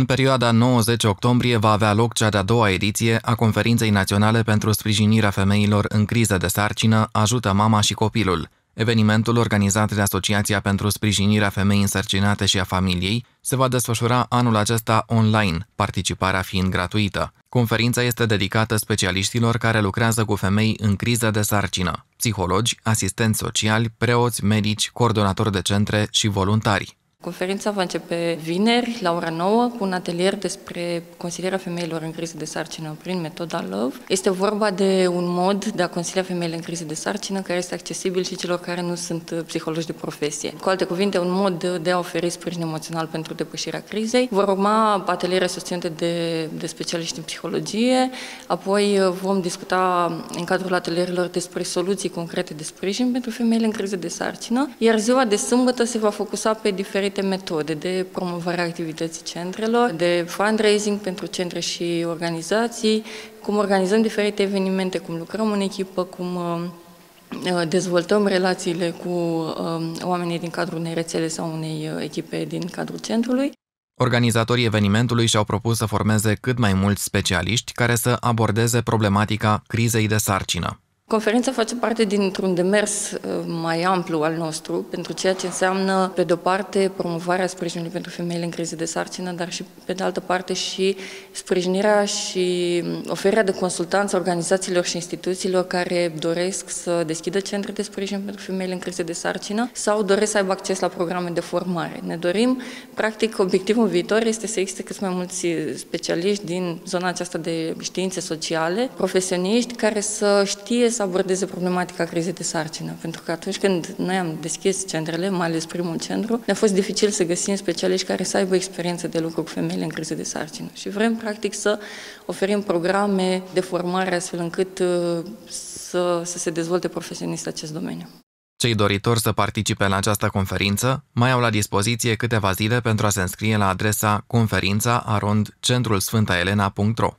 În perioada 90 octombrie va avea loc cea de-a doua ediție a Conferinței Naționale pentru Sprijinirea Femeilor în Criză de Sarcină, Ajută Mama și Copilul. Evenimentul organizat de Asociația pentru Sprijinirea Femei Însărcinate și a Familiei se va desfășura anul acesta online, participarea fiind gratuită. Conferința este dedicată specialiștilor care lucrează cu femei în criză de sarcină, psihologi, asistenți sociali, preoți, medici, coordonatori de centre și voluntari. Conferința va începe vineri la ora 9 cu un atelier despre consilierea femeilor în criză de sarcină prin metoda Love. Este vorba de un mod de a consilia femeile în criză de sarcină care este accesibil și celor care nu sunt psihologi de profesie. Cu alte cuvinte, un mod de a oferi sprijin emoțional pentru depășirea crizei. Vor urma ateliere susținute de, de specialiști în psihologie, apoi vom discuta în cadrul atelierilor despre soluții concrete de sprijin pentru femeile în criză de sarcină, iar ziua de sâmbătă se va focusa pe diferite diferite metode de promovare a activității centrelor, de fundraising pentru centre și organizații, cum organizăm diferite evenimente, cum lucrăm în echipă, cum uh, uh, dezvoltăm relațiile cu uh, oamenii din cadrul unei rețele sau unei echipe din cadrul centrului. Organizatorii evenimentului și-au propus să formeze cât mai mulți specialiști care să abordeze problematica crizei de sarcină. Conferința face parte dintr-un demers uh, mai amplu al nostru pentru ceea ce înseamnă, pe de-o parte, promovarea sprijinului pentru femeile în criză de sarcină, dar și, pe de altă parte, și sprijinirea și oferirea de consultanță organizațiilor și instituțiilor care doresc să deschidă centre de sprijin pentru femeile în criză de sarcină sau doresc să aibă acces la programe de formare. Ne dorim, practic, obiectivul viitor este să existe cât mai mulți specialiști din zona aceasta de științe sociale, profesioniști care să știe să abordeze problematica crizei de sarcină, pentru că atunci când noi am deschis centrele, mai ales primul centru, ne-a fost dificil să găsim specialiști care să aibă experiență de lucru cu femeile în criză de sarcină. Și vrem, practic, să oferim programe de formare astfel încât uh, să, să se dezvolte profesionist acest domeniu. Cei doritori să participe la această conferință mai au la dispoziție câteva zile pentru a se înscrie la adresa conferința arond centrulsfântaelena.ro.